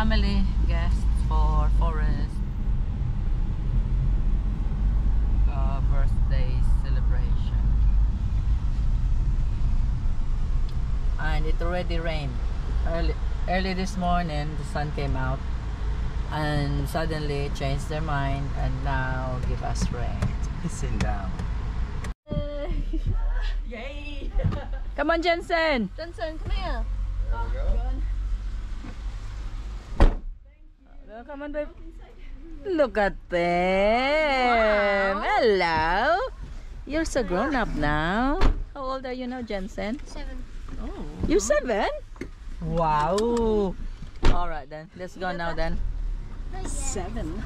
family guests for Forrest uh, birthday celebration. And it already rained. Early, early this morning, the sun came out and suddenly changed their mind and now give us rain. Pissing down. Yay! Come on, Jensen. Jensen, come here. Oh, come on, babe. Look at them. Hello. You're so grown up now. How old are you now, Jensen? Seven. Oh. You're seven? Wow. All right then. Let's go now then. Seven.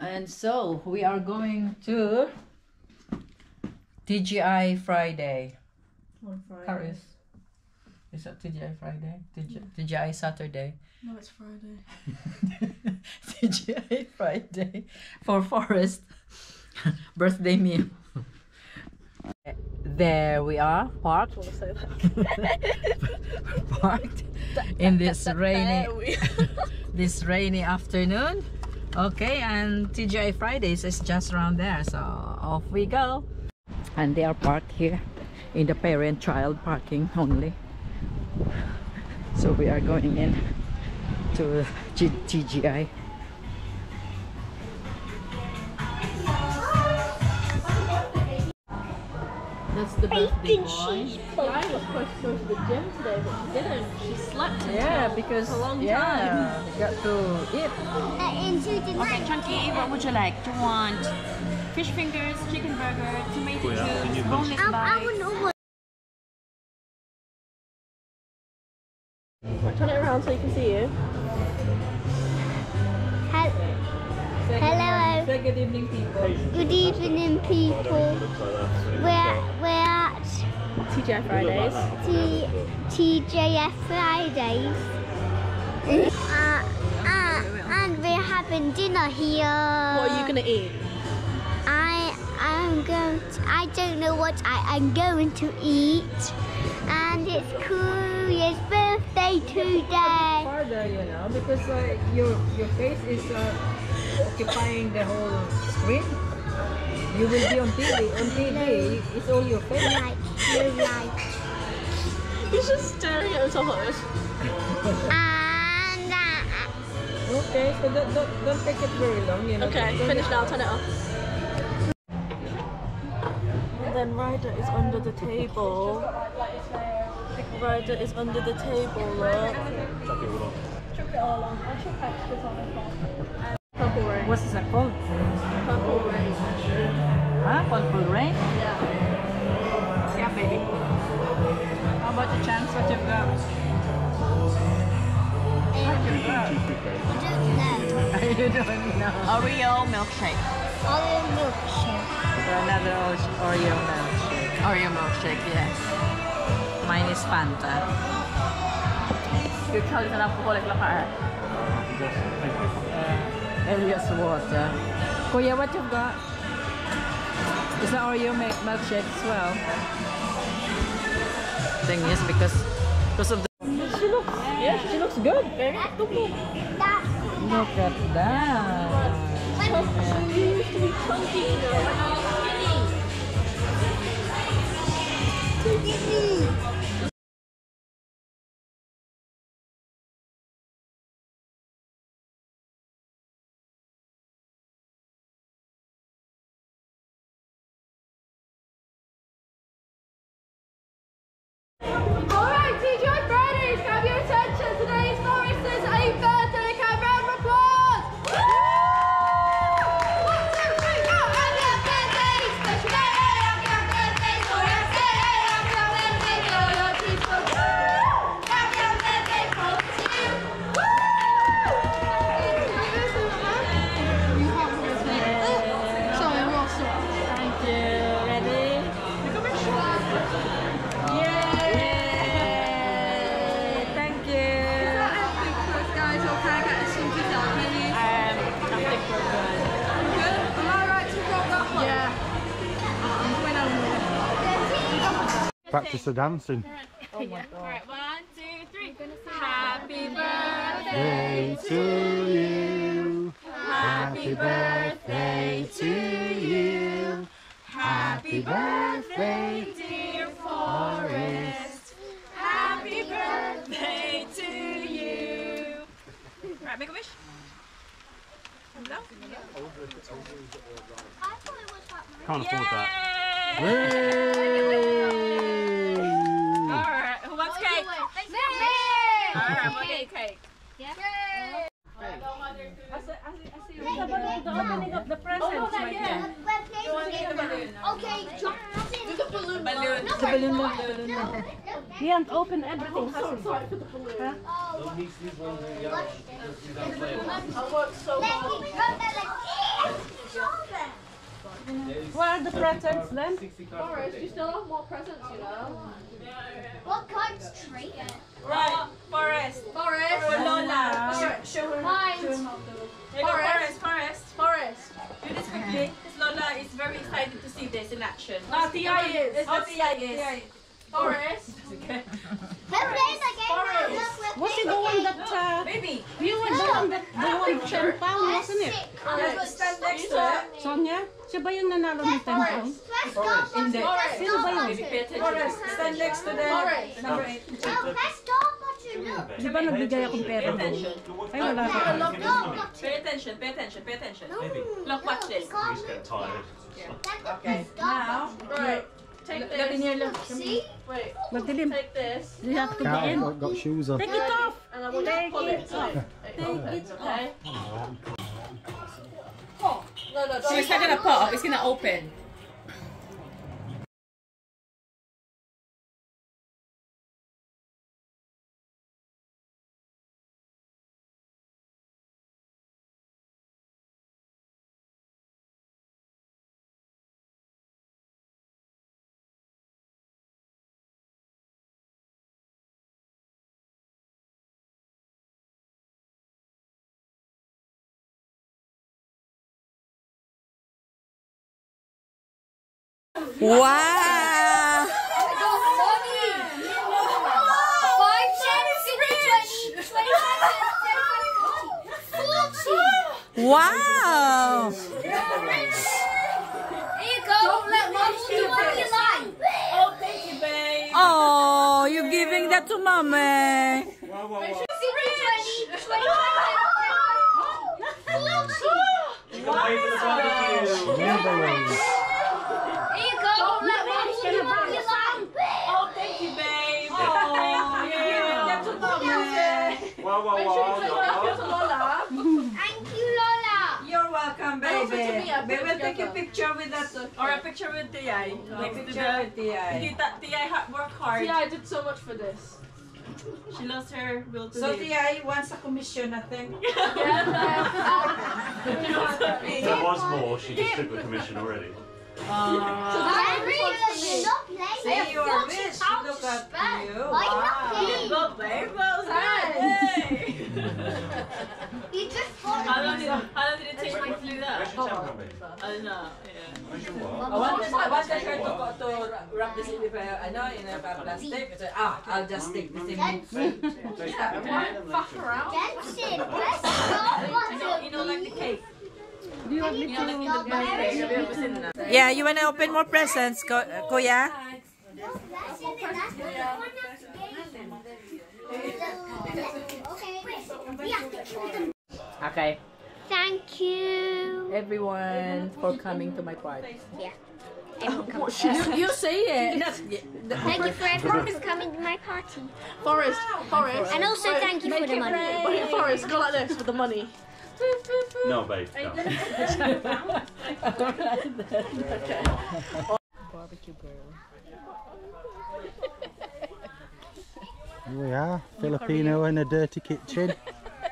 And so we are going to TGI Friday. Paris. Is that TGI Friday? TG, TGI Saturday. No, it's Friday. TGI Friday for Forrest birthday meal. There we are, parked. parked in this rainy this rainy afternoon. Okay, and TGI Fridays is just around there, so off we go. And they are parked here in the parent-child parking only. So we are going in to G TGI. That's the birthday boy. I was supposed to go to the gym today, but she didn't. She slept Yeah, because a long yeah, you got to eat. Okay, Chunky, what would you like? Do you want fish fingers, chicken burger, tomato Oh, yeah, can you juice, boneless bites? Around so you can see you. Hello. Say good evening, people. Good evening, people. We're, we're at TGI Fridays. T- TJF Fridays. Uh, uh, and we're having dinner here. What are you gonna eat? I am going to, I don't know what I am going to eat. And it's Kuria's birthday today. Farther, you know, because uh, your your face is uh, occupying the whole screen. You will be on TV. On TV, it's all your face. Like, you like. He's just staring at us all. And uh, Okay, so don't, don't, don't take it very long, you know. Okay, Don't- finish now. Turn it off. And then Ryder is under the table. Ryder is under the table. Look. Purple rain. What's that called? Purple rain. Huh? Purple rain? Yeah. Yeah, baby. How about the chance what you've got? I don't know. you don't know. Oreo milkshake. Oreo milkshake. So another Ore- Oreo milkshake. Oreo milkshake, yes. Mine is Fanta. Uttalet alkoholik lakar. Uh, Elias water. Kuya, what you've got? Is that Oreo milk milkshake as well? Thing is because because of the she looks yeah she looks good. Very Look at that. Alright, Practice the dancing. Alright, one, two, three. Happy birthday. To you. Happy birthday to you. Happy birthday, dear Forrest. Happy birthday to you. Right, make a wish. Thumbs up. Can't afford that. Alright, who wants cake? Alright, we'll get you cake. The opening of the presents, my dear. Okay, jump in the balloon. Balloon. No, The balloon, no, the balloon. no. He can't open everything, has he? Oh, I worked so Where are the presents then? Forrest, you still have more presents, you know. What card's tree? Right, Forest. Forrest. For Lola. Show, show her. Mine. Show him how to do it. Here you go, Forrest, Forrest. Do this quickly, because Lola is very excited to see this in action. Ah, T.I. is. Oh, Tia is. Forrest. Okay. Let's play the game now. Forrest. Look, we're Was he the one that, uh, Baby, you were the one that, the one 10 pound, wasn't it? yeah, stand next to her. Sonia? Siya ba yung nanalo ng 10 pound? Press stop button. the- Press Sino ba stop yun? Baby, button. pay attention. Stand next to the Forrest. number eight. Oh, press stop button. Look. Di ba nagbigay akong pera Pay doon? attention. Ay, wala ka. Stop button. Pay attention, pay attention, pay attention. No. Look, watch this. Can't get tired. That's Okay, the stop now, Right. Take look in this. here, look. See? Wait. Magdilim. Take this. You have to be in. I've got shoes on. Take it off! And I want you to pull it. Take it Okay? Oh, No, no, So don't. it's not gonna pop, it's gonna open. Wow! Five, ten, fifteen, twenty, twenty-five, forty. Wow! Here you go. Don't let mom do what you like. Oh, thank you, babe. Oh, you're giving that to mommy thank you, babe. Oh, you're giving that to mommy. Wow, wow, wow. Thank you, Lola. You're welcome, baby. I put we will take a picture with that. Or a picture with T.I. Next to Picture with the... T.I. Tita, T.I. ha- work hard. Yeah, I did so much for this. She lost her will to So live. T.I. wants a commission, I think. There was more, she just took the commission already. Uh, Henry, you're not playing. See, you are Forty rich. pounds Look to at spend. you. Why you not Wow. playing? Go, babe. Well done. You just bought How long did, how long did it take you to do that? Where's your tampon, baby? I wanted her to, to wrap this in with a, ano, in a plastic. I said, ah, I'll just take this in. Yeah, why fuck around? Jensen, press stop button. You know, like the cake. You know, like in the. Yeah, you wanna open more presents, Ko Kuya? That's in it. That's the one that's Okay. We have to kill them. Okay. Thank you. Everyone for coming to my party. Yeah. Oh, you, you say it. Thank you for everyone for coming to my party. Forrest, Forrest. And also thank you for the money. Wait, Forrest, go like this with the money. No, babe. No. Barbecue girl. Here we are, Filipino in a dirty kitchen.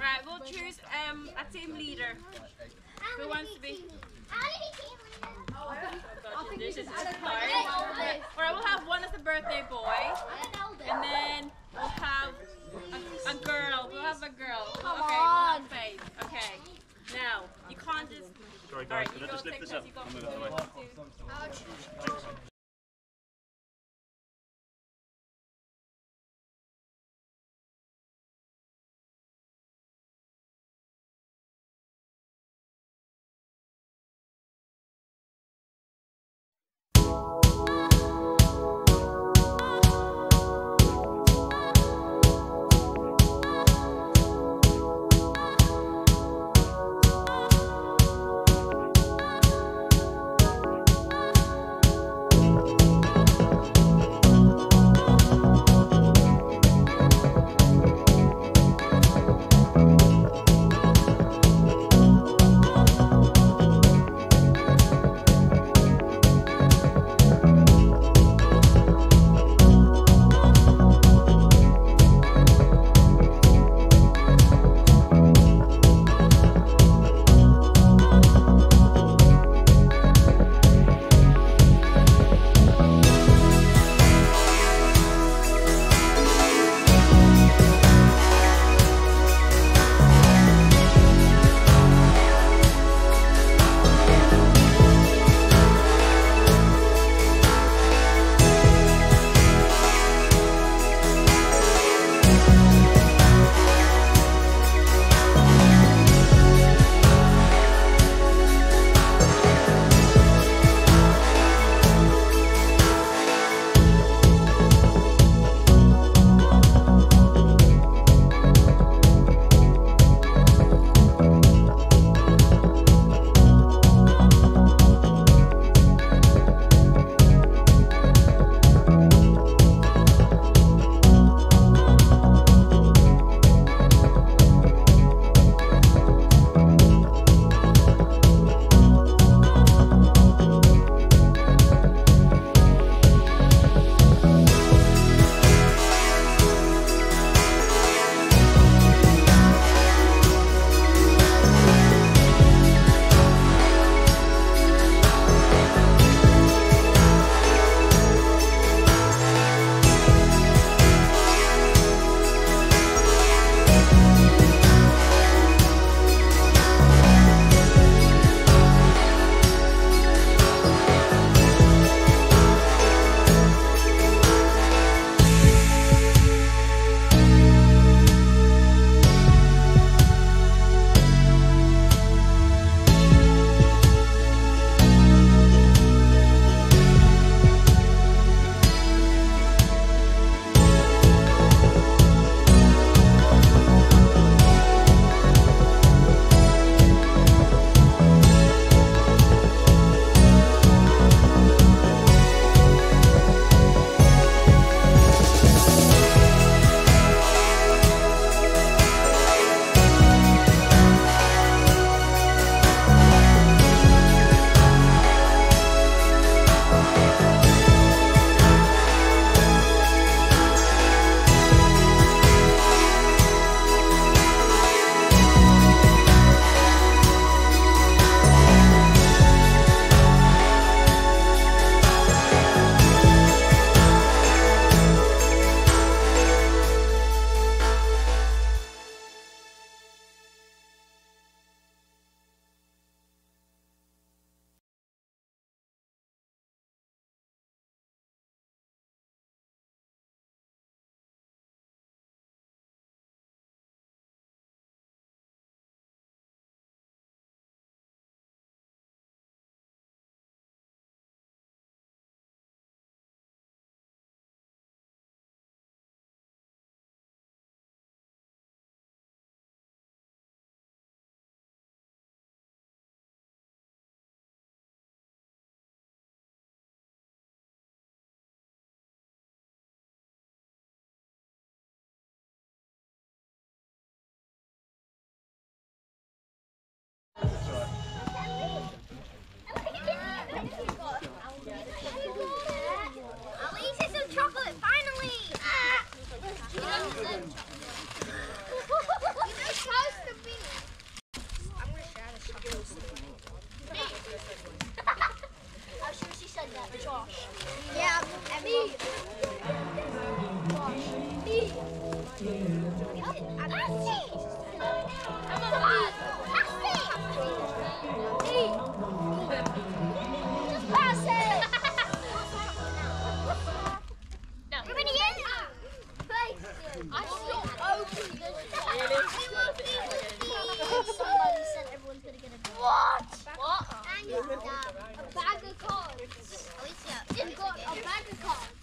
Right, we'll choose um, a team leader. Who wants to be? How many team leaders? Oh, I this is hard. Alright, we'll have one as a birthday boy, and then we'll have a, a girl. We'll have a girl. okay, we'll have Faith. Okay. Now, you can't just. Sorry, guys. Alright, Can you I go just lift take this this, up? you go I'll move out of the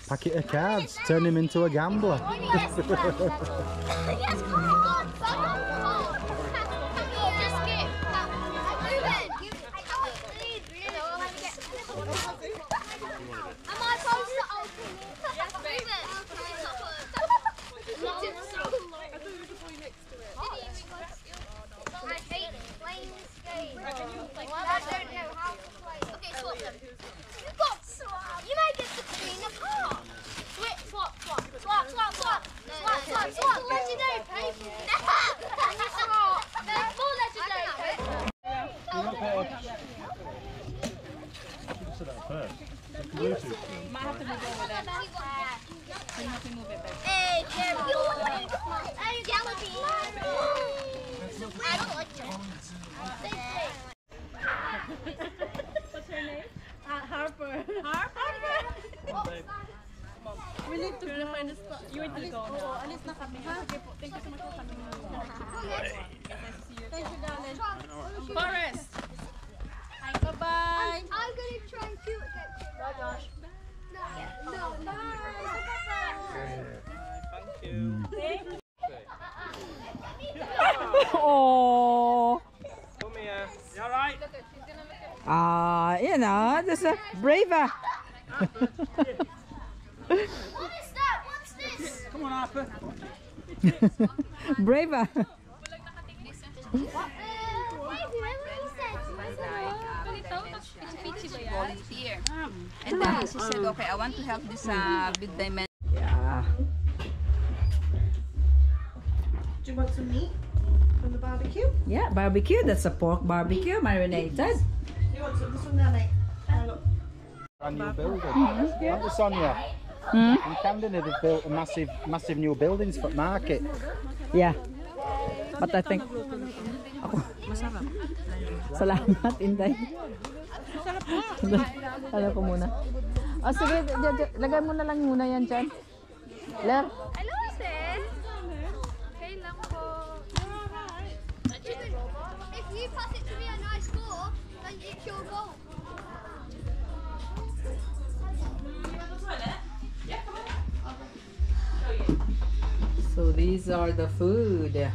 Packet of cards. Turn him into a gambler. Oh, know, there's a braver. What is that? What's this? braver. Wait, whoever he said. volunteer. And then she said, okay, I want to help this uh, big dimension. Yeah. Do you want some meat from the barbecue? Yeah, barbecue. That's a pork barbecue marinated. You want some this one there, mate? Uh. Brand new building. They, Sonia? In Camden, they've built a massive, massive new buildings for market. Yeah. But I think... Ako. Salamat, Inday. Alam ko muna. Oh, sige, lagay mo na lang muna yan dyan. Ler, Hello, these are the food.